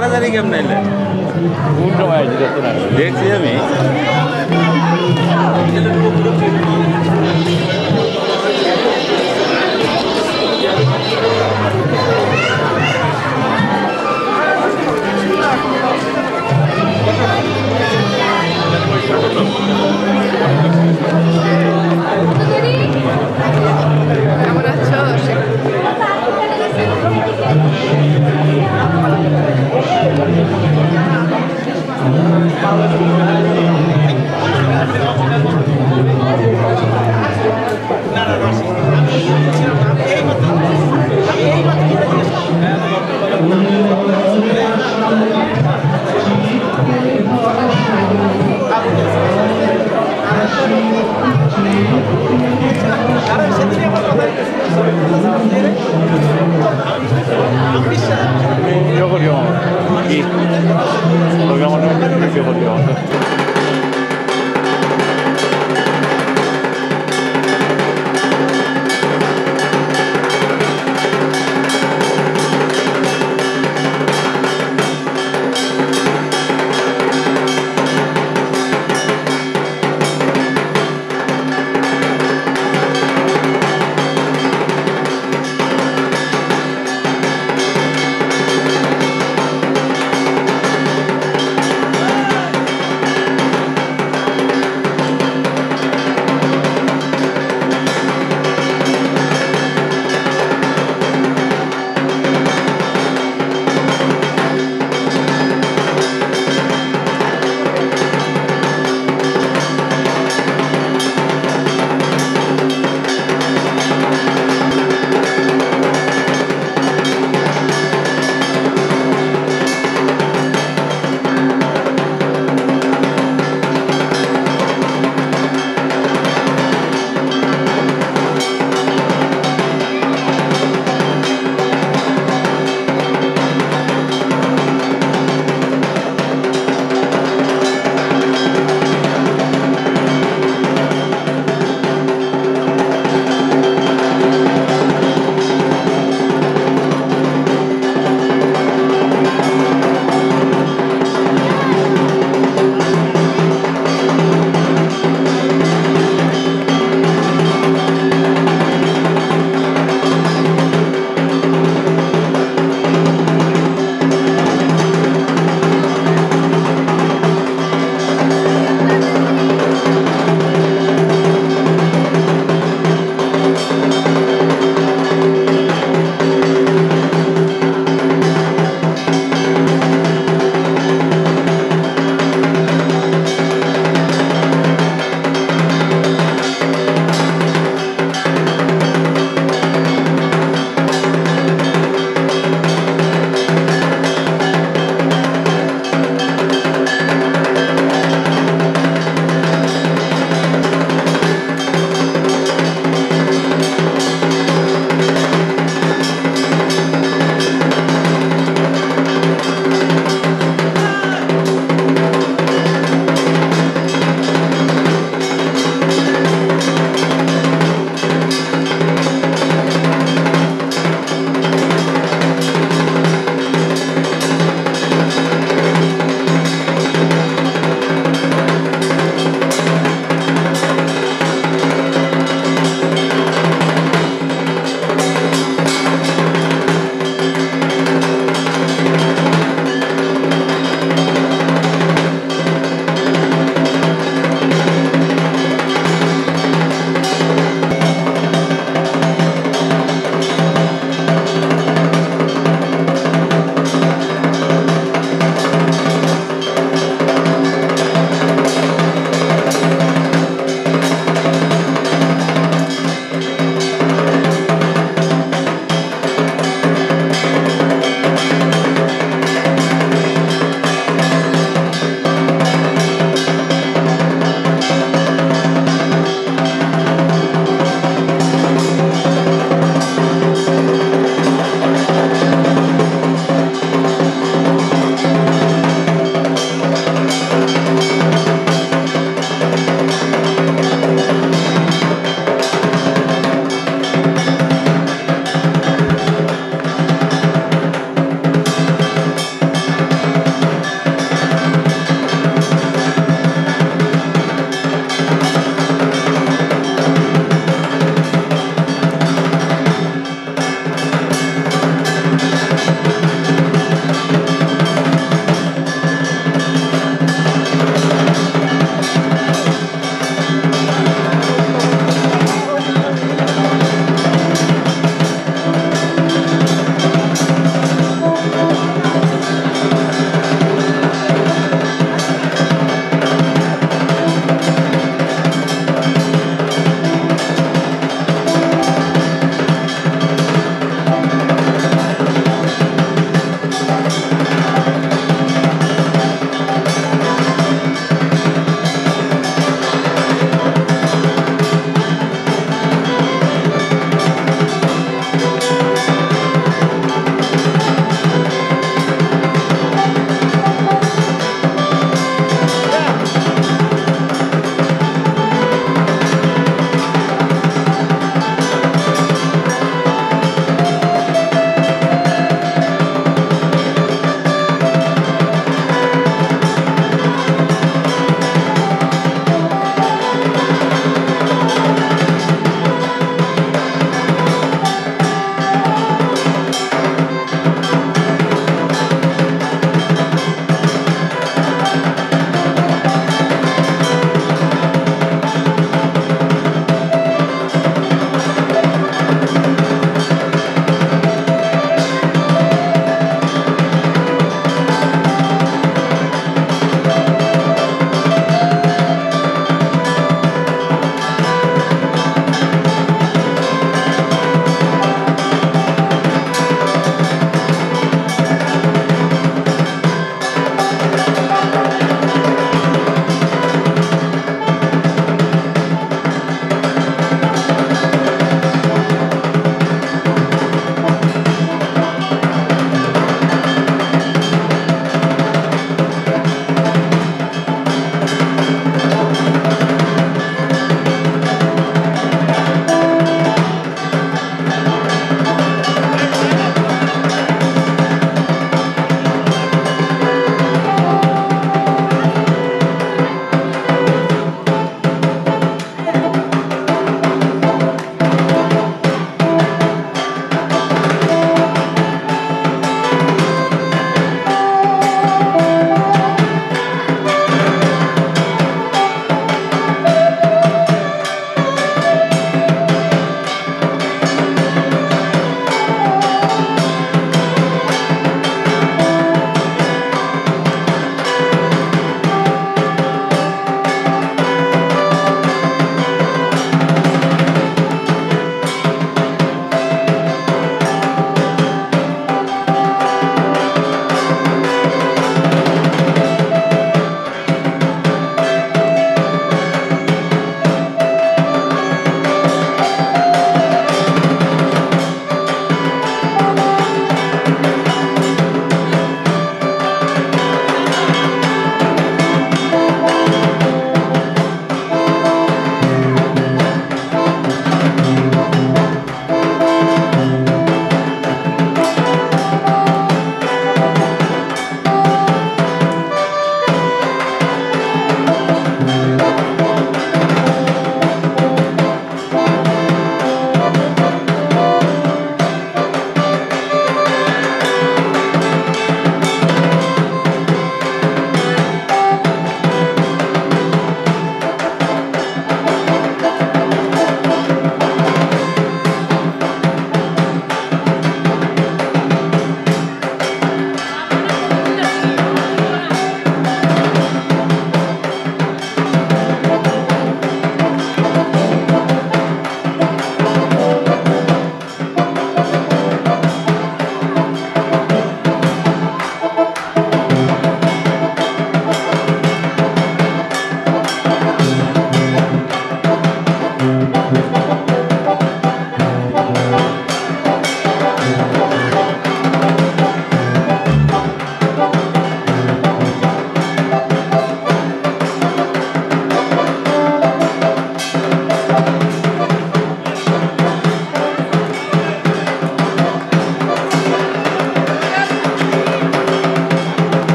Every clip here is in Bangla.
ಯಾರ ಅದಾರ ಈಗ ಮೇಲೆ ದೇಡ್ಸಿದೀವಿ Thank you. ভিডিও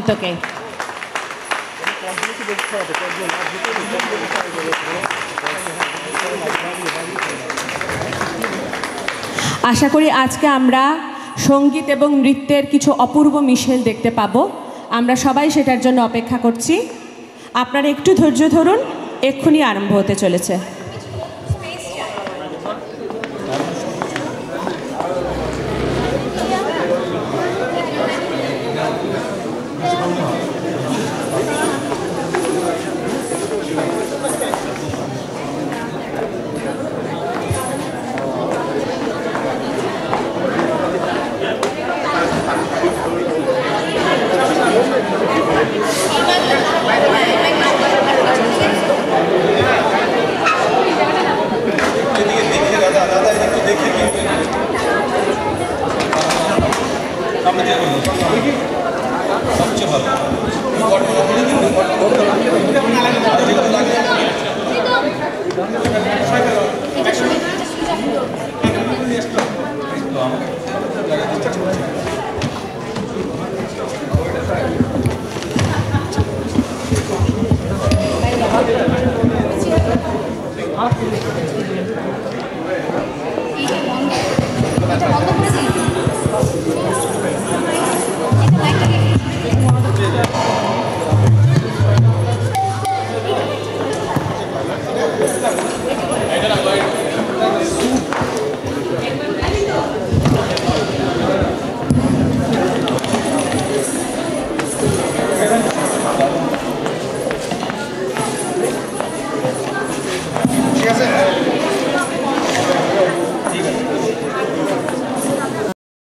মহান্তকে আশা করি আজকে আমরা সংগীত এবং নৃত্যের কিছু অপূর্ব মিশেল দেখতে পাবো। আমরা সবাই সেটার জন্য অপেক্ষা করছি। আপনারা একটু ধৈর্য ধরুন, এক্ষুনি আরম্ভ হতে চলেছে। Thank you.